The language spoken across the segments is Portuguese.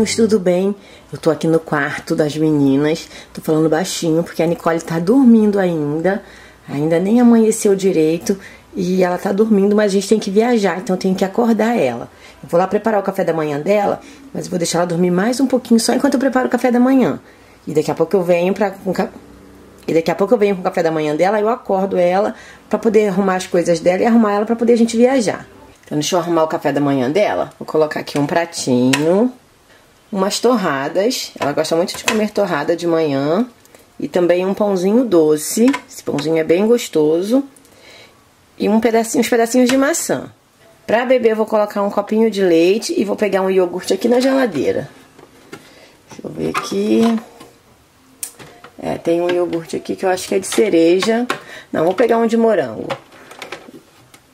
amiguinhos, tudo bem? Eu tô aqui no quarto das meninas, tô falando baixinho porque a Nicole tá dormindo ainda, ainda nem amanheceu direito e ela tá dormindo, mas a gente tem que viajar, então eu tenho que acordar ela. Eu vou lá preparar o café da manhã dela, mas vou deixar ela dormir mais um pouquinho só enquanto eu preparo o café da manhã. E daqui a pouco eu venho pra. E daqui a pouco eu venho com o café da manhã dela, eu acordo ela para poder arrumar as coisas dela e arrumar ela para poder a gente viajar. Então deixa eu arrumar o café da manhã dela. Vou colocar aqui um pratinho, umas torradas. Ela gosta muito de comer torrada de manhã. E também um pãozinho doce. Esse pãozinho é bem gostoso. E um pedacinho, uns pedacinhos de maçã. Pra beber eu vou colocar um copinho de leite e vou pegar um iogurte aqui na geladeira. Deixa eu ver aqui. É, tem um iogurte aqui que eu acho que é de cereja. Não, vou pegar um de morango.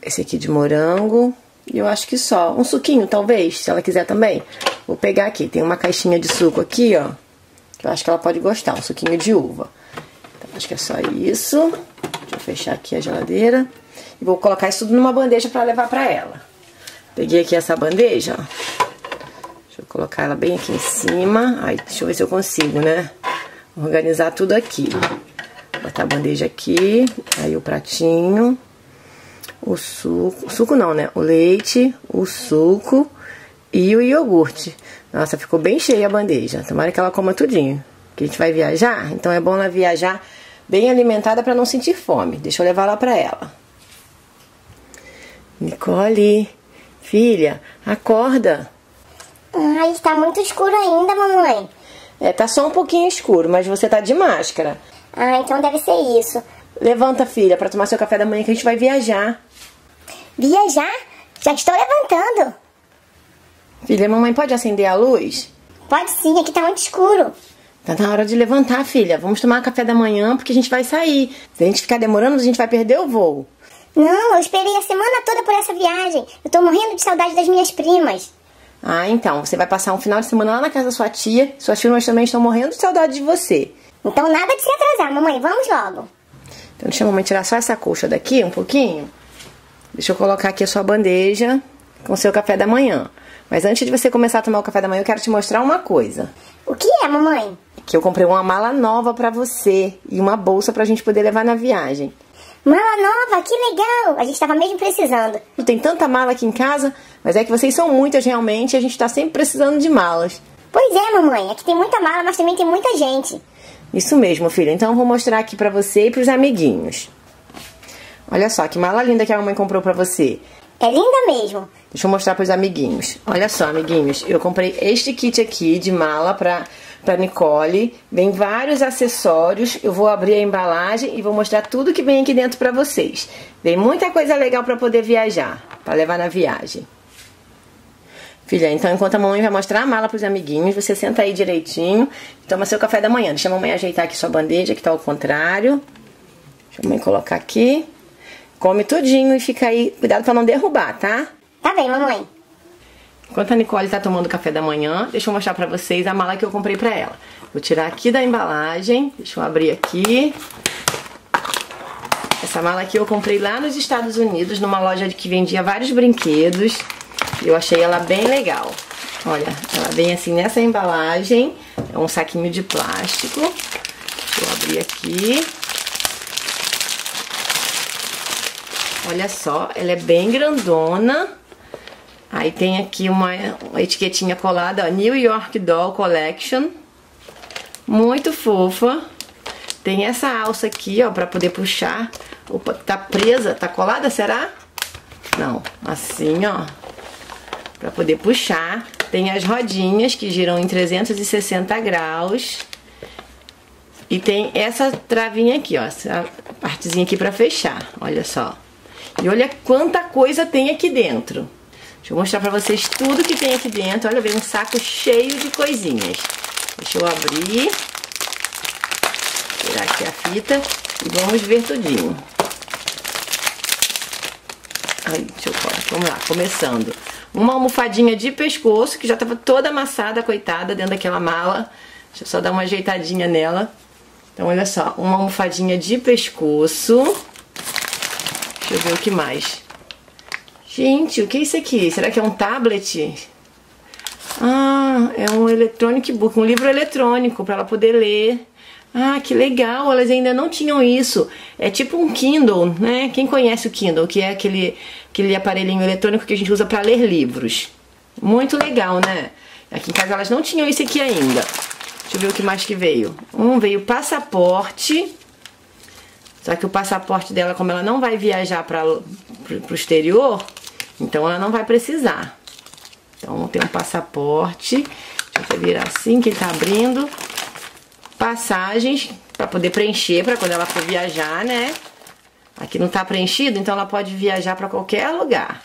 Esse aqui de morango. E eu acho que só. Um suquinho, talvez, se ela quiser também. Vou pegar aqui. Tem uma caixinha de suco aqui, ó. Que eu acho que ela pode gostar. Um suquinho de uva. Então, acho que é só isso. Deixa eu fechar aqui a geladeira. E vou colocar isso tudo numa bandeja pra levar pra ela. Peguei aqui essa bandeja, ó. Deixa eu colocar ela bem aqui em cima. Aí, deixa eu ver se eu consigo, né? Organizar tudo aqui. Botar a bandeja aqui. Aí o pratinho o suco, suco não, né? O leite, o suco e o iogurte. Nossa, ficou bem cheia a bandeja. Tomara que ela coma tudinho. Que a gente vai viajar, então é bom ela viajar bem alimentada para não sentir fome. Deixa eu levar lá para ela. Nicole, filha, acorda. Ai, está muito escuro ainda, mamãe. É, tá só um pouquinho escuro, mas você tá de máscara. Ah, então deve ser isso. Levanta, filha, para tomar seu café da manhã que a gente vai viajar. Viajar? Já estou levantando. Filha, mamãe pode acender a luz? Pode sim, aqui tá muito escuro. Tá na hora de levantar, filha. Vamos tomar café da manhã porque a gente vai sair. Se a gente ficar demorando, a gente vai perder o voo. Não, eu esperei a semana toda por essa viagem. Eu tô morrendo de saudade das minhas primas. Ah, então. Você vai passar um final de semana lá na casa da sua tia. Suas primas também estão morrendo de saudade de você. Então nada de se atrasar, mamãe. Vamos logo. Então deixa a mamãe tirar só essa colcha daqui um pouquinho. Deixa eu colocar aqui a sua bandeja com o seu café da manhã. Mas antes de você começar a tomar o café da manhã, eu quero te mostrar uma coisa. O que é, mamãe? Que eu comprei uma mala nova para você e uma bolsa pra gente poder levar na viagem. Mala nova, que legal! A gente tava mesmo precisando. Tem tanta mala aqui em casa, mas é que vocês são muitas realmente e a gente tá sempre precisando de malas. Pois é, mamãe. Aqui tem muita mala, mas também tem muita gente. Isso mesmo, filha. Então eu vou mostrar aqui pra você e pros amiguinhos. Olha só, que mala linda que a mamãe comprou pra você. É linda mesmo. Deixa eu mostrar pros amiguinhos. Olha só, amiguinhos, eu comprei este kit aqui de mala pra, pra Nicole. Vem vários acessórios. Eu vou abrir a embalagem e vou mostrar tudo que vem aqui dentro pra vocês. Vem muita coisa legal pra poder viajar, pra levar na viagem. Filha, então enquanto a mamãe vai mostrar a mala pros amiguinhos, você senta aí direitinho e toma seu café da manhã. Deixa a mamãe ajeitar aqui sua bandeja, que tá ao contrário. Deixa a mamãe colocar aqui. Come tudinho e fica aí, cuidado pra não derrubar, tá? Tá bem, mamãe. Enquanto a Nicole tá tomando café da manhã, deixa eu mostrar pra vocês a mala que eu comprei pra ela. Vou tirar aqui da embalagem, deixa eu abrir aqui. Essa mala aqui eu comprei lá nos Estados Unidos, numa loja que vendia vários brinquedos. Eu achei ela bem legal. Olha, ela vem assim nessa embalagem, é um saquinho de plástico. Deixa eu abrir aqui. Olha só, ela é bem grandona. Aí tem aqui uma, uma etiquetinha colada, ó, New York Doll Collection. Muito fofa. Tem essa alça aqui, ó, pra poder puxar. Opa, tá presa, tá colada, será? Não, assim, ó. Pra poder puxar. Tem as rodinhas que giram em 360 graus. E tem essa travinha aqui, ó, essa partezinha aqui pra fechar, olha só. E olha quanta coisa tem aqui dentro. Deixa eu mostrar pra vocês tudo que tem aqui dentro. Olha, vem um saco cheio de coisinhas. Deixa eu abrir. Tirar aqui a fita e vamos ver tudinho. Aí, deixa eu Vamos lá, começando. Uma almofadinha de pescoço, que já tava toda amassada, coitada, dentro daquela mala. Deixa eu só dar uma ajeitadinha nela. Então, olha só, uma almofadinha de pescoço. Deixa eu ver o que mais. Gente, o que é isso aqui? Será que é um tablet? Ah, é um electronic book, um livro eletrônico para ela poder ler. Ah, que legal, elas ainda não tinham isso. É tipo um Kindle, né? Quem conhece o Kindle, que é aquele, aquele aparelhinho eletrônico que a gente usa para ler livros. Muito legal, né? Aqui em casa elas não tinham isso aqui ainda. Deixa eu ver o que mais que veio. Um veio passaporte. Só que o passaporte dela, como ela não vai viajar para o exterior, então ela não vai precisar. Então tem um passaporte. Deixa eu virar assim que ele tá abrindo passagens para poder preencher para quando ela for viajar, né? Aqui não tá preenchido, então ela pode viajar para qualquer lugar.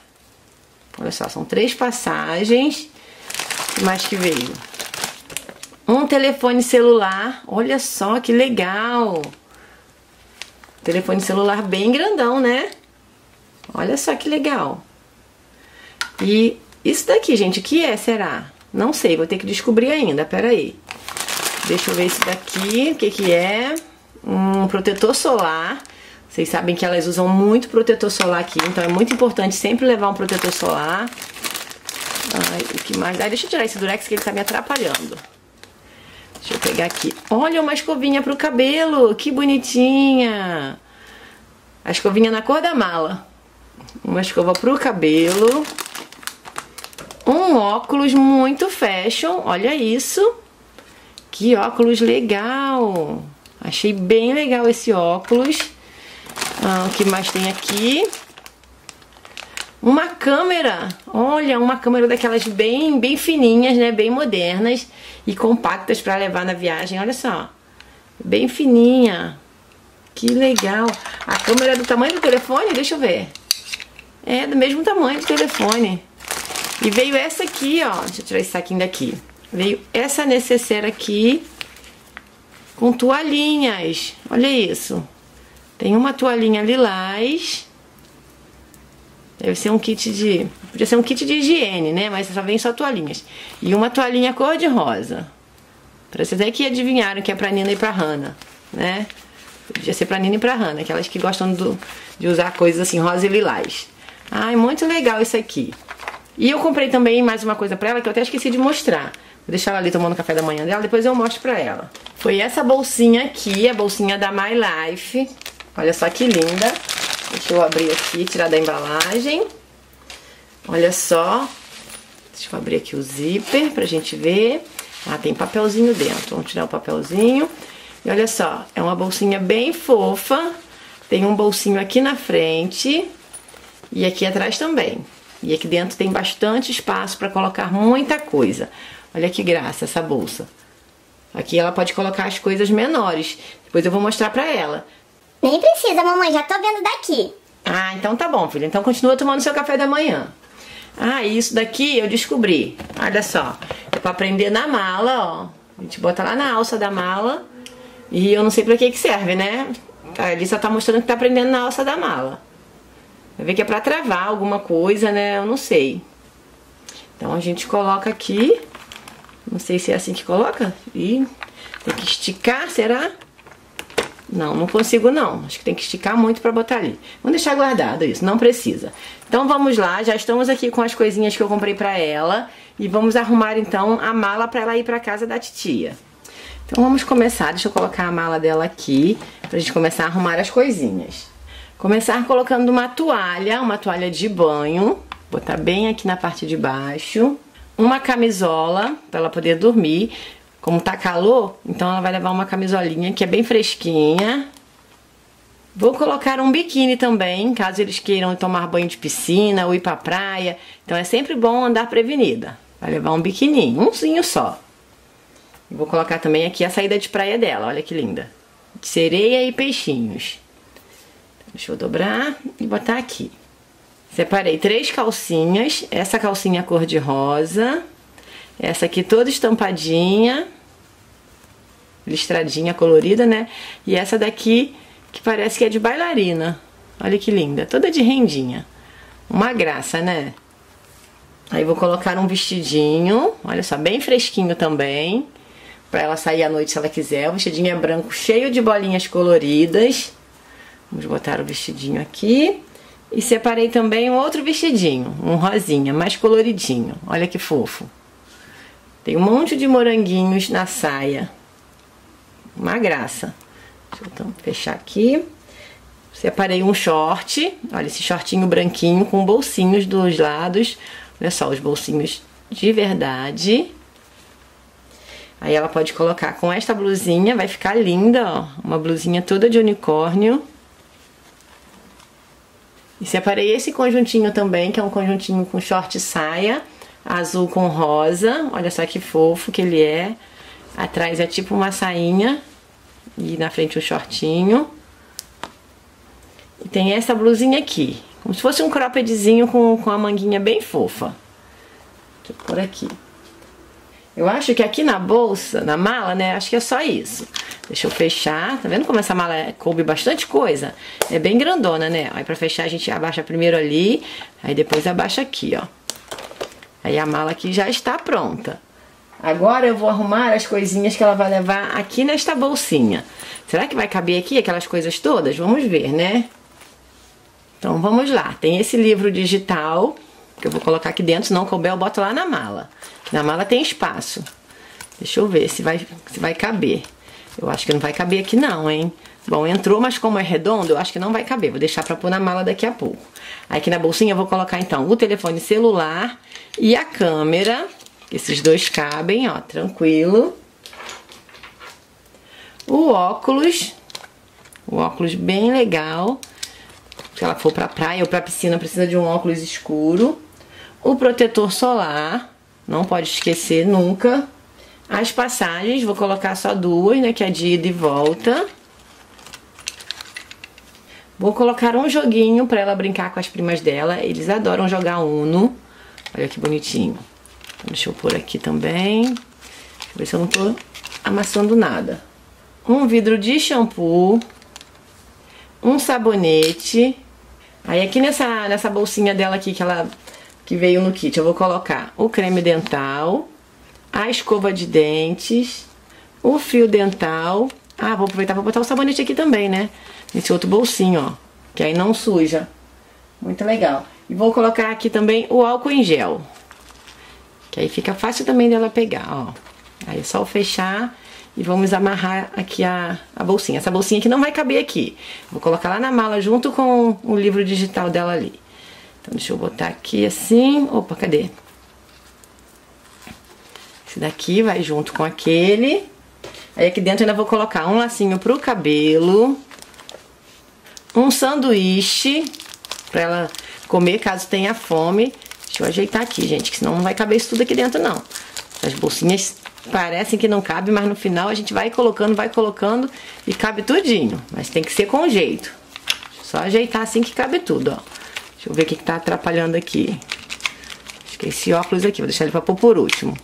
Olha só, são três passagens. O mais que veio? Um telefone celular. Olha só que legal. Telefone celular bem grandão, né? Olha só que legal. E isso daqui, gente, o que é, será? Não sei, vou ter que descobrir ainda, peraí. aí. Deixa eu ver esse daqui, o que que é? Um protetor solar. Vocês sabem que elas usam muito protetor solar aqui, então é muito importante sempre levar um protetor solar. Ai, o que mais? Ai, deixa eu tirar esse durex que ele tá me atrapalhando. Deixa eu pegar aqui. Olha uma escovinha pro cabelo, que bonitinha. A escovinha na cor da mala. Uma escova pro cabelo. Um óculos muito fashion, olha isso. Que óculos legal! Achei bem legal esse óculos. Ah, o que mais tem aqui? Uma câmera. Olha, uma câmera daquelas bem, bem fininhas, né? Bem modernas e compactas para levar na viagem. Olha só. Bem fininha. Que legal. A câmera é do tamanho do telefone? Deixa eu ver. É do mesmo tamanho do telefone. E veio essa aqui, ó. Deixa eu tirar esse saquinho daqui. Veio essa necessaire aqui com toalhinhas. Olha isso. Tem uma toalhinha lilás. Deve ser um kit de... Podia ser um kit de higiene, né? Mas só vem só toalhinhas. E uma toalhinha cor de rosa. Parece até que adivinharam que é pra Nina e pra Hannah, né? Podia ser pra Nina e pra Hannah, aquelas que gostam do, de usar coisas assim, rosa e lilás. Ai, muito legal isso aqui. E eu comprei também mais uma coisa pra ela que eu até esqueci de mostrar. Vou deixar ela ali tomando café da manhã dela, depois eu mostro pra ela. Foi essa bolsinha aqui, a bolsinha da My Life. Olha só que linda. Deixa eu abrir aqui, tirar da embalagem. Olha só. Deixa eu abrir aqui o zíper pra gente ver. Ah, tem papelzinho dentro. Vamos tirar o papelzinho. E olha só, é uma bolsinha bem fofa. Tem um bolsinho aqui na frente e aqui atrás também. E aqui dentro tem bastante espaço para colocar muita coisa. Olha que graça essa bolsa. Aqui ela pode colocar as coisas menores. Depois eu vou mostrar pra ela. Nem precisa, mamãe, já tô vendo daqui. Ah, então tá bom, filha. Então continua tomando seu café da manhã. Ah, isso daqui eu descobri. Olha só. É pra prender na mala, ó. A gente bota lá na alça da mala. E eu não sei pra que que serve, né? Ali só tá mostrando que tá prendendo na alça da mala. Vai ver que é pra travar alguma coisa, né? Eu não sei. Então a gente coloca aqui não sei se é assim que coloca. E tem que esticar, será? Não, não consigo não. Acho que tem que esticar muito pra botar ali. Vamos deixar guardado isso, não precisa. Então vamos lá, já estamos aqui com as coisinhas que eu comprei pra ela. E vamos arrumar então a mala pra ela ir pra casa da titia. Então vamos começar, deixa eu colocar a mala dela aqui, pra gente começar a arrumar as coisinhas. Começar colocando uma toalha, uma toalha de banho. Botar bem aqui na parte de baixo uma camisola para ela poder dormir. Como tá calor, então ela vai levar uma camisolinha que é bem fresquinha. Vou colocar um biquíni também, caso eles queiram tomar banho de piscina ou ir pra praia. Então é sempre bom andar prevenida. Vai levar um biquininho, umzinho só. Vou colocar também aqui a saída de praia dela, olha que linda. De sereia e peixinhos. Deixa eu dobrar e botar aqui. Separei três calcinhas, essa calcinha cor de rosa, essa aqui toda estampadinha, listradinha colorida, né? E essa daqui que parece que é de bailarina. Olha que linda, toda de rendinha. Uma graça, né? Aí vou colocar um vestidinho, olha só, bem fresquinho também, para ela sair à noite se ela quiser. O vestidinho é branco, cheio de bolinhas coloridas. Vamos botar o vestidinho aqui. E separei também um outro vestidinho, um rosinha, mais coloridinho. Olha que fofo. Tem um monte de moranguinhos na saia. Uma graça. Deixa eu então fechar aqui. Separei um short. Olha esse shortinho branquinho com bolsinhos dos lados. Olha só os bolsinhos de verdade. Aí ela pode colocar com esta blusinha, vai ficar linda, ó. Uma blusinha toda de unicórnio. E separei esse conjuntinho também, que é um conjuntinho com short saia, azul com rosa. Olha só que fofo que ele é. Atrás é tipo uma sainha e na frente um shortinho. E tem essa blusinha aqui, como se fosse um croppedzinho com, com a manguinha bem fofa. Deixa eu pôr aqui. Eu acho que aqui na bolsa, na mala, né, acho que é só isso. Deixa eu fechar, tá vendo como essa mala é, coube bastante coisa? É bem grandona, né? Aí pra fechar a gente abaixa primeiro ali, aí depois abaixa aqui, ó. Aí a mala aqui já está pronta. Agora eu vou arrumar as coisinhas que ela vai levar aqui nesta bolsinha. Será que vai caber aqui aquelas coisas todas? Vamos ver, né? Então vamos lá. Tem esse livro digital que eu vou colocar aqui dentro, se não couber eu boto lá na mala. Na mala tem espaço. Deixa eu ver se vai, se vai caber. Eu acho que não vai caber aqui não, hein? Bom, entrou, mas como é redondo, eu acho que não vai caber. Vou deixar pra pôr na mala daqui a pouco. Aqui na bolsinha eu vou colocar, então, o telefone celular e a câmera. Esses dois cabem, ó, tranquilo. O óculos. O óculos bem legal. Se ela for pra praia ou pra piscina, precisa de um óculos escuro. O protetor solar. Não pode esquecer nunca. As passagens, vou colocar só duas, né, que é de ida e volta. Vou colocar um joguinho para ela brincar com as primas dela. Eles adoram jogar Uno. Olha que bonitinho. Deixa eu pôr aqui também. Deixa eu ver se eu não tô amassando nada. Um vidro de shampoo. Um sabonete. Aí aqui nessa, nessa bolsinha dela aqui que ela que veio no kit, eu vou colocar o creme dental, a escova de dentes, o fio dental. Ah, vou aproveitar para botar o sabonete aqui também, né? Nesse outro bolsinho, ó. Que aí não suja. Muito legal. E vou colocar aqui também o álcool em gel. Que aí fica fácil também dela pegar, ó. Aí é só fechar e vamos amarrar aqui a, a bolsinha. Essa bolsinha aqui não vai caber aqui. Vou colocar lá na mala junto com o livro digital dela ali. Então deixa eu botar aqui assim. Opa, cadê? Esse daqui vai junto com aquele. Aí aqui dentro ainda vou colocar um lacinho pro cabelo. Um sanduíche pra ela comer caso tenha fome. Deixa eu ajeitar aqui, gente, que senão não vai caber isso tudo aqui dentro, não. As bolsinhas parecem que não cabe, mas no final a gente vai colocando, vai colocando e cabe tudinho. Mas tem que ser com jeito. Só ajeitar assim que cabe tudo, ó. Deixa eu ver o que, que tá atrapalhando aqui. Acho que é esse óculos aqui, vou deixar ele pra pôr por último.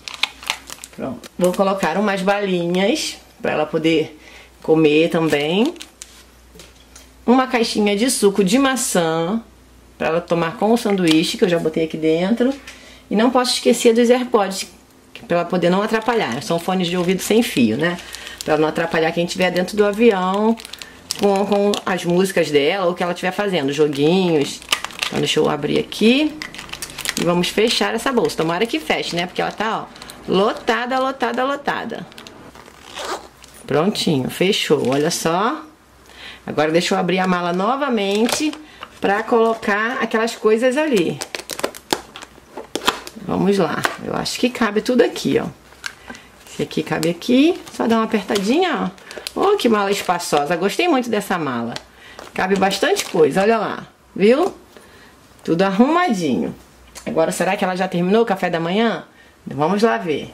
Pronto. Vou colocar umas balinhas pra ela poder comer também. Uma caixinha de suco de maçã pra ela tomar com o sanduíche, que eu já botei aqui dentro. E não posso esquecer dos AirPods, pra ela poder não atrapalhar. São fones de ouvido sem fio, né? Pra ela não atrapalhar quem estiver dentro do avião com, com as músicas dela ou o que ela estiver fazendo, joguinhos. Então deixa eu abrir aqui e vamos fechar essa bolsa. Tomara que feche, né? Porque ela tá, ó, lotada, lotada, lotada. Prontinho, fechou. Olha só. Agora deixa eu abrir a mala novamente pra colocar aquelas coisas ali. Vamos lá. Eu acho que cabe tudo aqui, ó. Esse aqui cabe aqui. Só dar uma apertadinha, ó. Oh, que mala espaçosa. Gostei muito dessa mala. Cabe bastante coisa, olha lá. Viu? Tudo arrumadinho. Agora, será que ela já terminou o café da manhã? Vamos lá ver.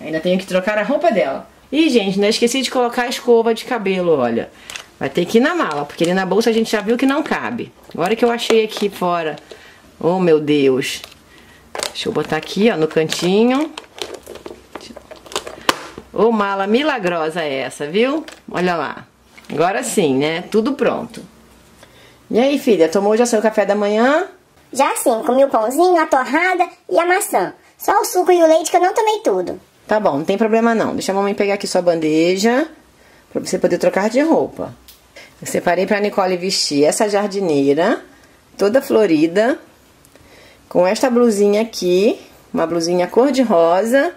Ainda tenho que trocar a roupa dela. E, gente, não esqueci de colocar a escova de cabelo, olha. Vai ter que ir na mala, porque ali na bolsa a gente já viu que não cabe. Agora que eu achei aqui fora. Oh, meu Deus. Deixa eu botar aqui, ó, no cantinho. Ô, oh, mala milagrosa é essa, viu? Olha lá. Agora sim, né? Tudo pronto. E aí, filha, tomou já seu café da manhã? Já sim, comi o pãozinho, a torrada e a maçã. Só o suco e o leite que eu não tomei tudo. Tá bom, não tem problema não. Deixa a mamãe pegar aqui sua bandeja pra você poder trocar de roupa. Eu separei pra Nicole vestir essa jardineira, toda florida, com esta blusinha aqui, uma blusinha cor de rosa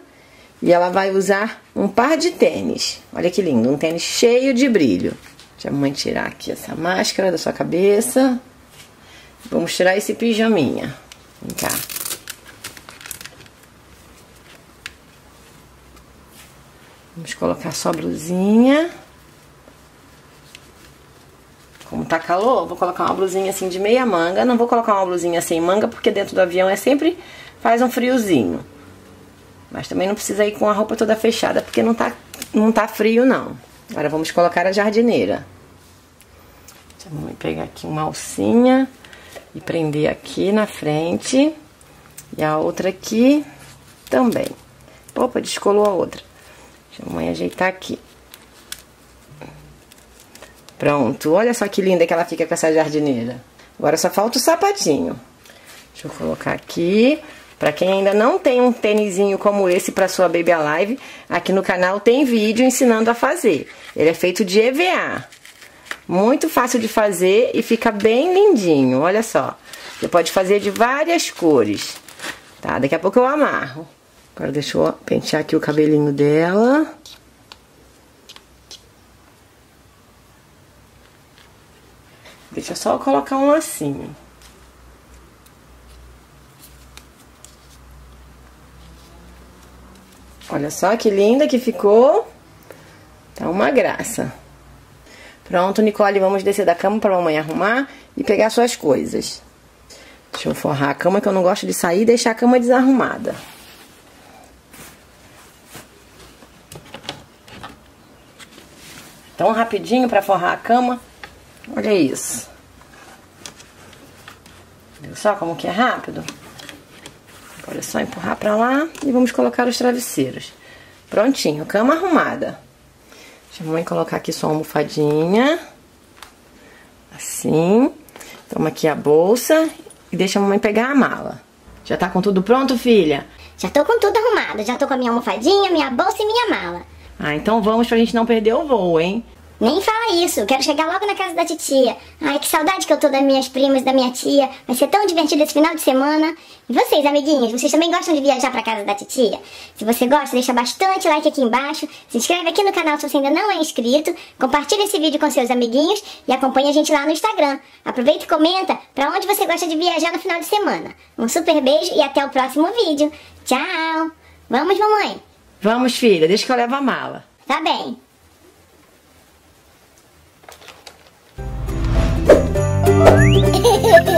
E ela vai usar um par de tênis. Olha que lindo, um tênis cheio de brilho. Deixa a mamãe tirar aqui essa máscara da sua cabeça. Vamos tirar esse pijaminha. Vem cá. Vamos colocar só a blusinha. Como tá calor, vou colocar uma blusinha assim de meia manga. Não vou colocar uma blusinha sem manga, porque dentro do avião é sempre faz um friozinho. Mas também não precisa ir com a roupa toda fechada, porque não tá, não tá frio não. Agora vamos colocar a jardineira. Vamos pegar aqui uma alcinha e prender aqui na frente. E a outra aqui também. Opa, descolou a outra. Deixa a mãe ajeitar aqui. Pronto, olha só que linda que ela fica com essa jardineira. Agora só falta o sapatinho. Deixa eu colocar aqui. Para quem ainda não tem um tênisinho como esse para sua Baby Alive, aqui no canal tem vídeo ensinando a fazer. Ele é feito de EVA. Muito fácil de fazer e fica bem lindinho, olha só. Você pode fazer de várias cores, tá? Daqui a pouco eu amarro. Agora deixa eu pentear aqui o cabelinho dela. Deixa eu só colocar um lacinho. Olha só que linda que ficou. Tá uma graça. Pronto, Nicole, vamos descer da cama pra mamãe arrumar e pegar suas coisas. Deixa eu forrar a cama que eu não gosto de sair e deixar a cama desarrumada. Tão rapidinho para forrar a cama. Olha isso. Viu só como que é rápido? Agora é só empurrar pra lá e vamos colocar os travesseiros. Prontinho, cama arrumada. Deixa a mamãe colocar aqui sua almofadinha. Assim. Toma aqui a bolsa e deixa a mamãe pegar a mala. Já tá com tudo pronto, filha? Já tô com tudo arrumado. Já tô com a minha almofadinha, minha bolsa e minha mala. Ah, então vamos pra gente não perder o voo, hein? Nem fala isso, quero chegar logo na casa da titia. Ai, que saudade que eu tô das minhas primas e da minha tia. Vai ser tão divertido esse final de semana. E vocês, amiguinhos, vocês também gostam de viajar pra casa da titia? Se você gosta, deixa bastante like aqui embaixo. Se inscreve aqui no canal se você ainda não é inscrito. Compartilha esse vídeo com seus amiguinhos e acompanha a gente lá no Instagram. Aproveita e comenta pra onde você gosta de viajar no final de semana. Um super beijo e até o próximo vídeo. Tchau! Vamos, mamãe? Vamos, filha, deixa que eu levo a mala. Tá bem. Hehehehe